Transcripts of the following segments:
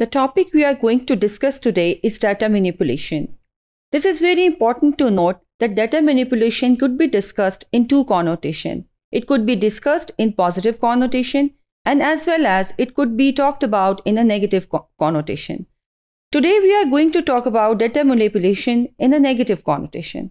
The topic we are going to discuss today is data manipulation. This is very important to note that data manipulation could be discussed in two connotation. It could be discussed in positive connotation and as well as it could be talked about in a negative co- connotation. Today we are going to talk about data manipulation in a negative connotation.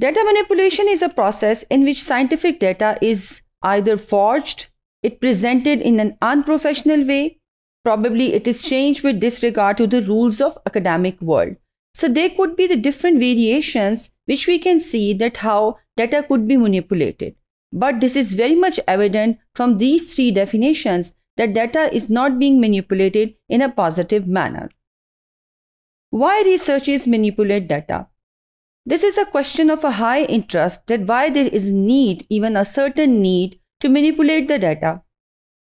Data manipulation is a process in which scientific data is either forged, it presented in an unprofessional way, probably it is changed with disregard to the rules of academic world. So there could be the different variations which we can see that how data could be manipulated. But this is very much evident from these three definitions that data is not being manipulated in a positive manner. Why researchers manipulate data? This is a question of a high interest that why there is need, even a certain need, to manipulate the data.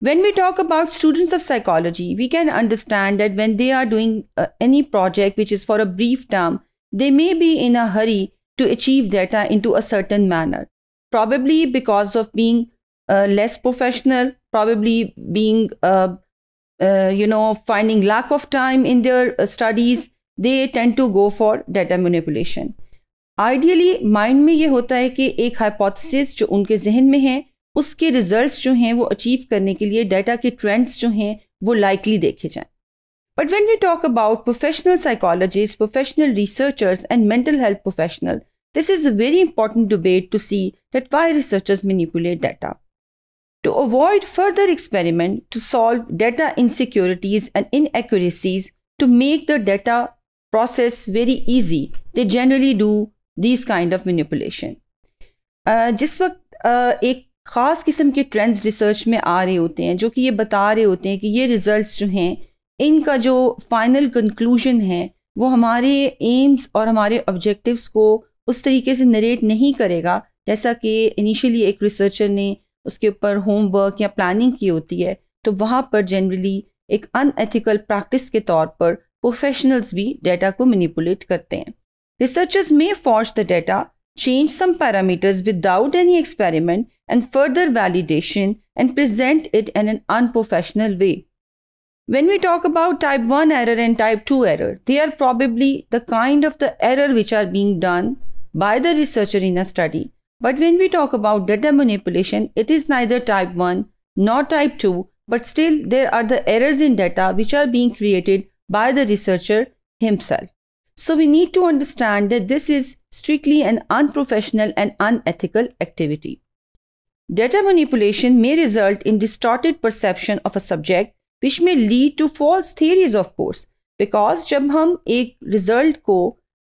When we talk about students of psychology, we can understand that when they are doing uh, any project which is for a brief term, they may be in a hurry to achieve data into a certain manner. Probably because of being uh, less professional, probably being, uh, uh you know, finding lack of time in their uh, studies, they tend to go for data manipulation. Ideally mind में ये होता है कि एक hypothesis जो उनके जहन में है उसके रिजल्ट्स जो हैं वो अचीव करने के लिए डाटा के ट्रेंड्स जो हैं वो लाइकली देखे जाए। But when we talk about professional psychologist professional researchers and mental health professional this is a very important debate to see that why researchers manipulate data to avoid further experiment to solve data insecurities and inaccuracies to make the data process very easy they generally do this kind of manipulation जिस वक्त uh, एक ख़ास किस्म के trends research में आ रहे होते हैं जो कि ये बता रहे होते हैं कि ये रिजल्ट्स जो हैं इनका जो फाइनल कंक्लूजन है वो हमारे एम्स और हमारे ऑब्जेक्टिव्स को उस तरीके से नरेट नहीं करेगा जैसा कि इनिशियली एक रिसर्चर ने उसके ऊपर होमवर्क या प्लानिंग की होती है तो वहाँ पर जनरली एक अनएथिकल प्रैक्टिस के तौर पर प्रोफेशनल्स भी डेटा को मैनिपुलेट करते हैं। Researchers may forge the data, change some parameters without any experiment and further validation and present it in an unprofessional way. When we talk about type 1 error and type 2 error, they are probably the kind of the error which are being done by the researcher in a study. But when we talk about data manipulation, it is neither type 1 nor type 2, but still there are the errors in data which are being created by the researcher himself. So we need to understand that this is strictly an unprofessional and unethical activity. Data manipulation may result in distorted perception of a subject which may lead to false theories of course because जब हम एक result को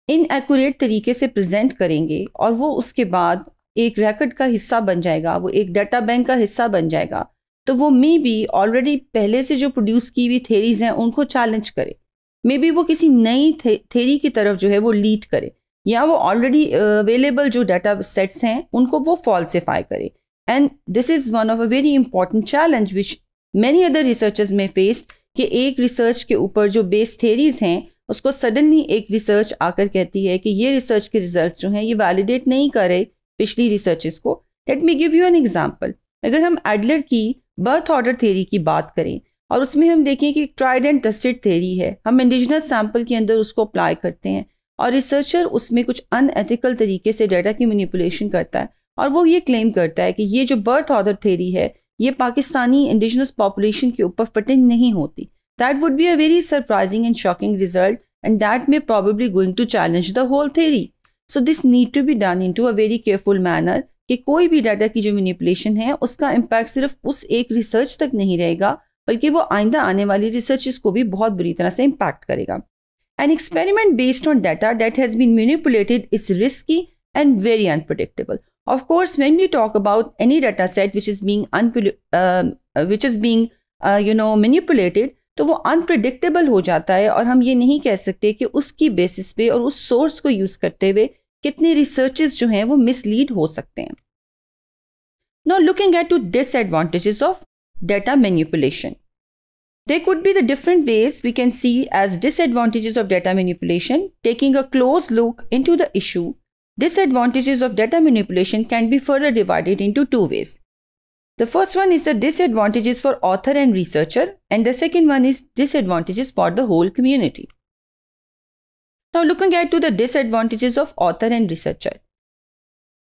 inaccurate तरीके से present करेंगे और वो उसके बाद एक रैकेट का हिस्सा बन जाएगा वो एक डाटा बैंक का हिस्सा बन जाएगा तो वो मे भी ऑलरेडी पहले से जो प्रोड्यूस की हुई थेरीज हैं उनको चैलेंज करे मे बी वो किसी नई थे, थेरी की तरफ़ जो है वो लीड करे। या वो ऑलरेडी अवेलेबल uh, जो डाटा सेट्स हैं उनको वो फॉल्सिफाई करे। And this is one of a very important challenge which many other researchers में फेस्ड कि एक रिसर्च के ऊपर जो बेस थेरीज हैं उसको सडनली एक रिसर्च आकर कहती है कि ये रिसर्च के रिज़ल्ट जो हैं ये वैलिडेट नहीं करे पिछली रिसर्चेस को। Let me give you an example अगर हम एडलर की बर्थ ऑर्डर थेरी की बात करें और उसमें हम देखें कि ट्राइड एंड टेस्टेड थेरी है। हम इंडिजिनस सैंपल के अंदर उसको अप्लाई करते हैं और रिसर्चर उसमें कुछ अनएथिकल तरीके से डाटा की मैनिपुलेशन करता है और वो ये क्लेम करता है कि ये जो बर्थ ऑर्डर थेरी है, ये पाकिस्तानी इंडिजिनस पॉपुलेशन के ऊपर फिटिंग नहीं होती। That would be a very surprising and shocking result and that may probably going to challenge the whole theory so this need to be done in to a very careful manner कि कोई भी data की जो manipulation है, उसका impact सिर्फ़ उस एक रिसर्च तक नहीं रहेगा। बल्कि वो आइंदा आने वाली रिसर्च को भी बहुत बुरी तरह से इम्पैक्ट करेगा। An experiment based on data that has been manipulated is risky and very unpredictable of course when we talk about any data set which is being uh, which is being uh, तो वो unpredictable हो जाता है और हम ये नहीं कह सकते कि उसकी बेसिस पे और उस सोर्स को यूज़ करते हुए कितने रिसर्चेस जो हैं वो मिसलीड हो सकते हैं। No looking at two disadvantages of data manipulation. There could be the different ways we can see as disadvantages of data manipulation. Taking a close look into the issue, disadvantages of data manipulation can be further divided into two ways. The first one is the disadvantages for author and researcher, and the second one is disadvantages for the whole community. Now, looking at to the disadvantages of author and researcher,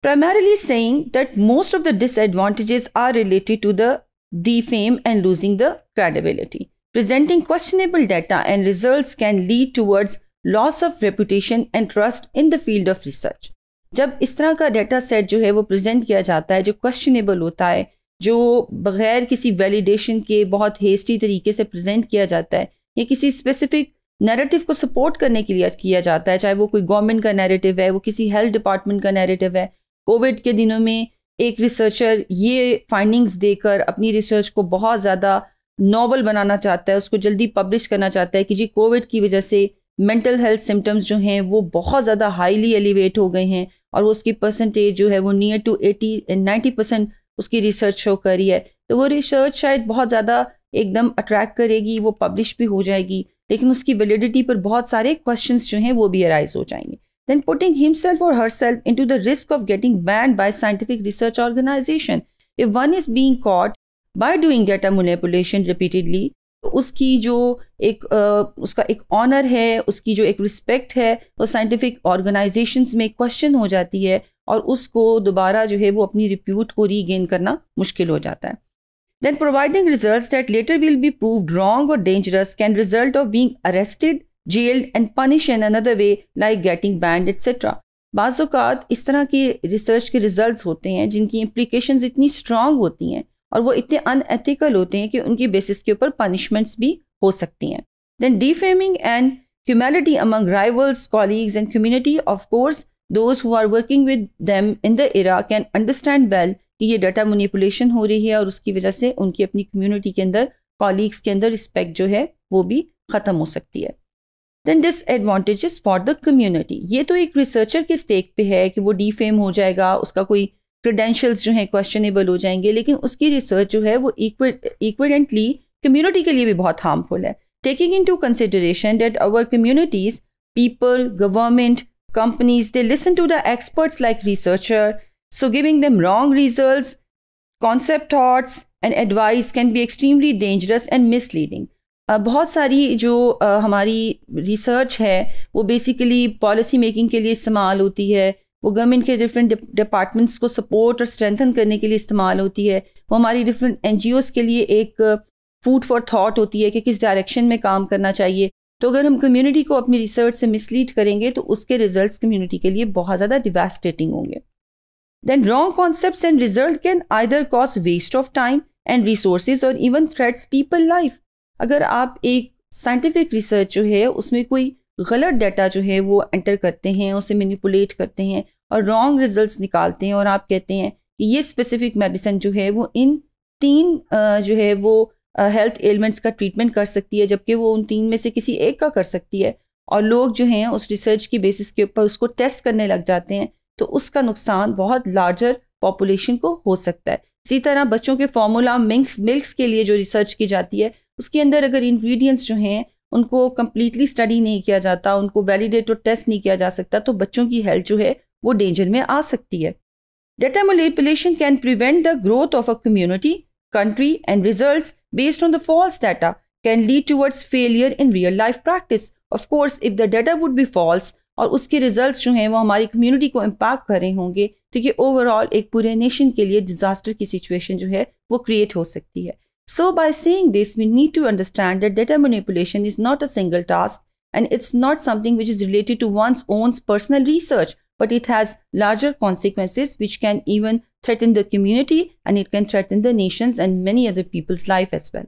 primarily saying that most of the disadvantages are related to the defame and losing the credibility. Presenting questionable data and results can lead towards loss of reputation and trust in the field of research. जब इस तरह का data set जो है वो present किया जाता है, जो क्वेश्चनेबल होता है, जो बगैर किसी वैलिडेशन के बहुत हेस्टी तरीके से प्रेजेंट किया जाता है, या किसी स्पेसिफिक नैरेटिव को सपोर्ट करने के लिए किया जाता है, चाहे वो कोई गवर्नमेंट का नैरेटिव है, वो किसी हेल्थ डिपार्टमेंट का नैरेटिव है कोविड के दिनों में एक रिसर्चर ये फाइंडिंग्स देकर अपनी रिसर्च को बहुत ज़्यादा नॉवल बनाना चाहता है, उसको जल्दी पब्लिश करना चाहता है कि जी कोविड की वजह से मेंटल हेल्थ सिम्टम्स जो हैं, वो बहुत ज़्यादा हाईली एलिवेट हो गए हैं और वो उसकी परसेंटेज जो है वो near to eighty ninety percent उसकी रिसर्च शो करी है। तो वो रिसर्च शायद बहुत ज़्यादा एकदम अट्रैक्ट करेगी, वो पब्लिश भी हो जाएगी, लेकिन उसकी वैलिडिटी पर बहुत सारे क्वेश्चन जो हैं, वो भी अराइज हो जाएँगे। Then putting himself or herself into the risk of getting banned by scientific research organization. If one is being caught by doing data manipulation repeatedly, तो उसकी जो एक आ, उसका एक ऑनर है उसकी जो एक रिस्पेक्ट है वो साइंटिफिक ऑर्गेनाइजेशंस में क्वेश्चन हो जाती है और उसको दोबारा जो है वो अपनी रिप्यूट को रीगेन करना मुश्किल हो जाता है then providing result that later will be prove wrong और dangerous can result of being arrested jailed and punish in another way like getting banned etcetera बाज़ात इस तरह के रिसर्च के रिज़ल्ट होते हैं, जिनकी इम्प्लीकेशन इतनी स्ट्रांग होती हैं और वो इतने अनएथिकल होते हैं कि उनकी बेसिस के ऊपर पनिशमेंट्स भी हो सकती हैं। Then defaming and humility among rivals colleagues and community of course those who are working with them in the era can understand well कि ये डाटा मनीपुलेशन हो रही है और उसकी वजह से उनकी अपनी कम्युनिटी के अंदर कॉलीग्स के अंदर रिस्पेक्ट जो है, वो भी ख़त्म हो सकती है। Then disadvantages for the community ये तो एक रिसर्चर के स्टेक पे है कि वो डीफेम हो जाएगा, उसका कोई क्रेडेंशियल्स जो है क्वेश्चनेबल हो जाएँगे, लेकिन उसकी रिसर्च जो है वो इक्वलेंटली कम्युनिटी के लिए भी बहुत हार्मफुल है। Taking into consideration that our communities people government companies, they listen to the experts like researcher, so giving them wrong results, concept thoughts and advice can be extremely dangerous and misleading बहुत सारी जो हमारी research है, वो basically policy making के लिए इस्तेमाल होती है। वो गवर्नमेंट के डिफरेंट डिपार्टमेंट्स को सपोर्ट और स्ट्रेंथन करने के लिए इस्तेमाल होती है। वो हमारी डिफरेंट एन के लिए एक फ़ूड फॉर थाट होती है कि किस डायरेक्शन में काम करना चाहिए। तो अगर हम कम्युनिटी को अपनी रिसर्च से मिसलीड करेंगे तो उसके रिजल्ट्स कम्युनिटी के लिए बहुत ज़्यादा डिवेस्टेटिंग होंगे। Then wrong concept and result can either cause waste of time and resources और इवन थ्रेट्स पीपल लाइफ अगर आप एक साइंटिफिक रिसर्च जो है, उसमें कोई गलत डाटा जो है, वो एंटर करते हैं, उसे मैनिपुलेट करते हैं और रॉन्ग रिजल्ट्स निकालते हैं और आप कहते हैं कि ये स्पेसिफिक मेडिसिन जो है, वो इन तीन जो है, वो हेल्थ एलिमेंट्स का ट्रीटमेंट कर सकती है, जबकि वो उन तीन में से किसी एक का कर सकती है। और लोग जो हैं, उस रिसर्च की बेसिस के ऊपर उसको टेस्ट करने लग जाते हैं तो उसका नुकसान बहुत लार्जर पॉपुलेशन को हो सकता है। इसी तरह बच्चों के फार्मूला मिल्क्स मिल्क्स के लिए जो रिसर्च की जाती है उसके अंदर अगर इंग्रेडिएंट्स जो हैं उनको कम्प्लीटली स्टडी नहीं किया जाता उनको वैलिडेट और टेस्ट नहीं किया जा सकता तो बच्चों की हेल्थ जो है वो डेंजर में आ सकती है। Data manipulation can prevent the growth of a community country and result based on the false data can lead towards failure in real life practice course, if the data would be false और उसके result जो हैं वो हमारी community को impact कर रहे होंगे तो ये ओवरऑल एक पूरे नेशन के लिए डिजास्टर की सिचुएशन जो है वो क्रिएट हो सकती है। So by saying this, we need to understand that data manipulation is not a single task and it's not something which is related to one's own personal research, but it has larger consequences which can even threaten the community and it can threaten the nations and many other people's life as well.